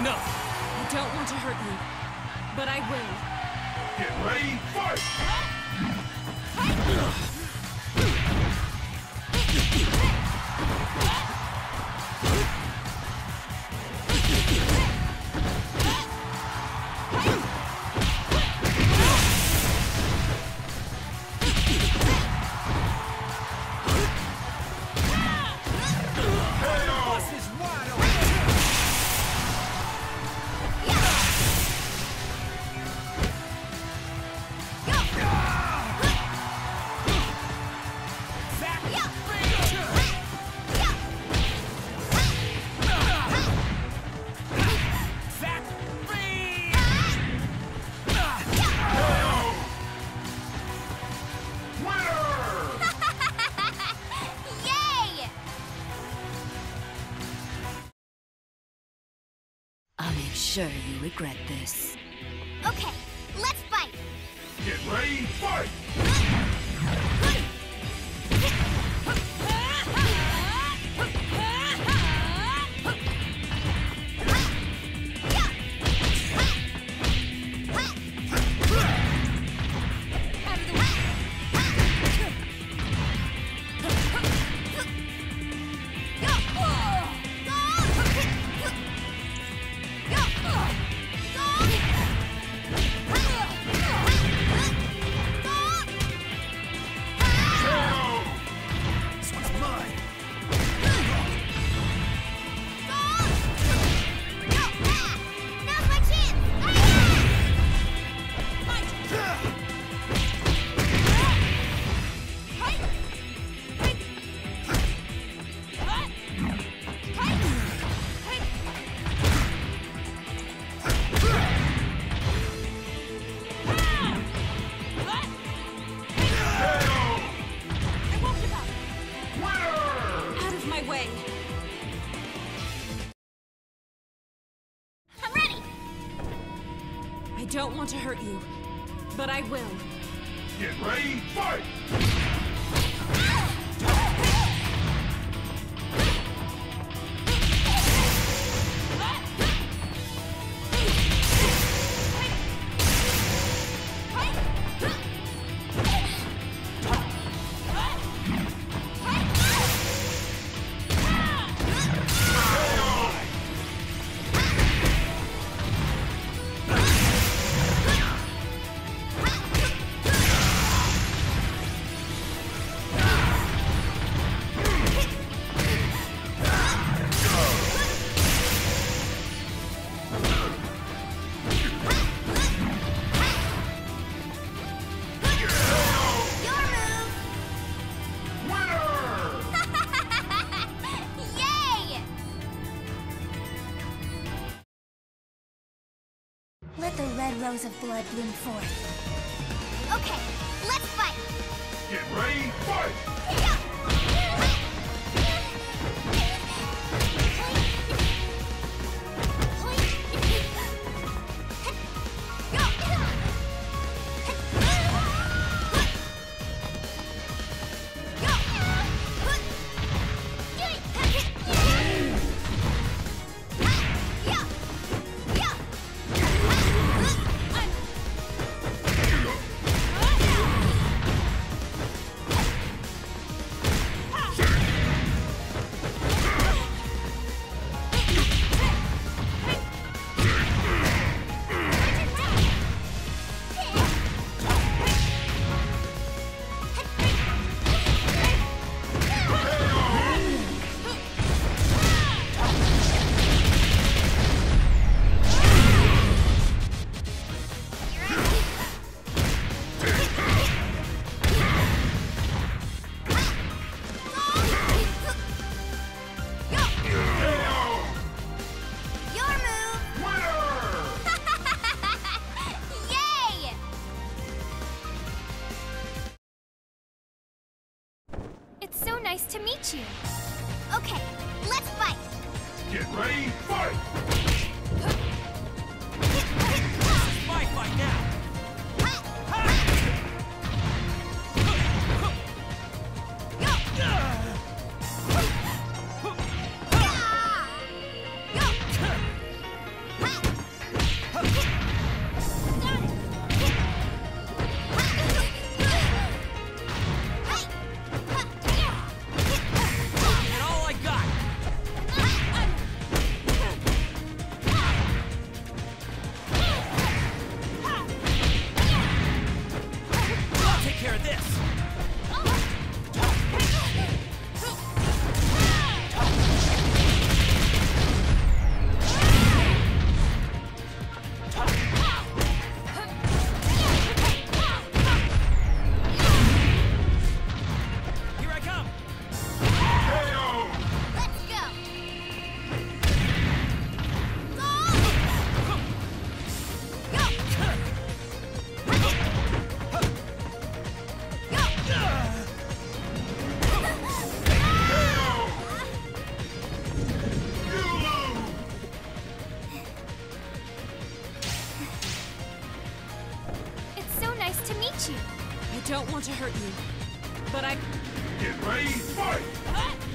Enough! I don't want to hurt you, but I will. Get ready, fight! Bust sure you regret this. Okay, let's fight. Get ready, fight! Don't want to hurt you, but I will. Get ready, fight! The red rose of blood bloom forth. Okay, let's fight! Get ready, fight! Your you. Okay, let's fight. Get ready, fight! My fight now! Don't want to hurt you, but I. Get ready, fight!